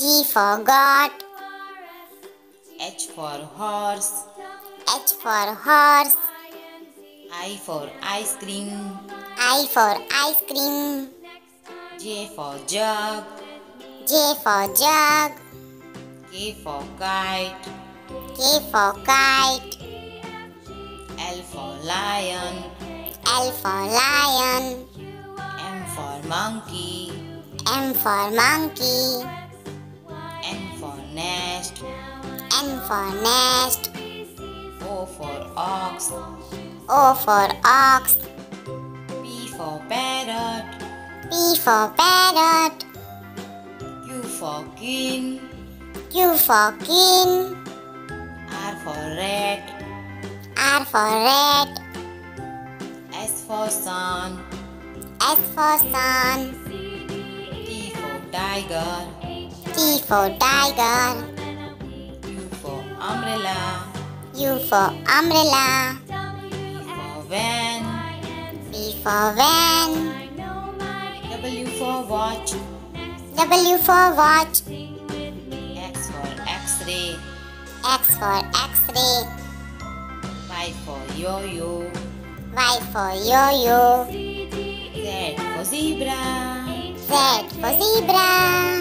G for God. H for horse. H for horse. I for ice cream. I for ice cream. J for jug. J for jug. K for kite. K for kite. L for lion. L for lion. M for monkey. M for monkey. For nest. O for ox. O for ox. P for parrot. P for parrot. Q for king. Q for king. R for red. R for red. S for sun. S for sun. T for tiger. T for tiger. U for umbrella. V for van. V for van. W for watch. W for watch. X for x-ray. X for x-ray. Y for yo-yo. Y for yo-yo. Z for zebra. Z for zebra.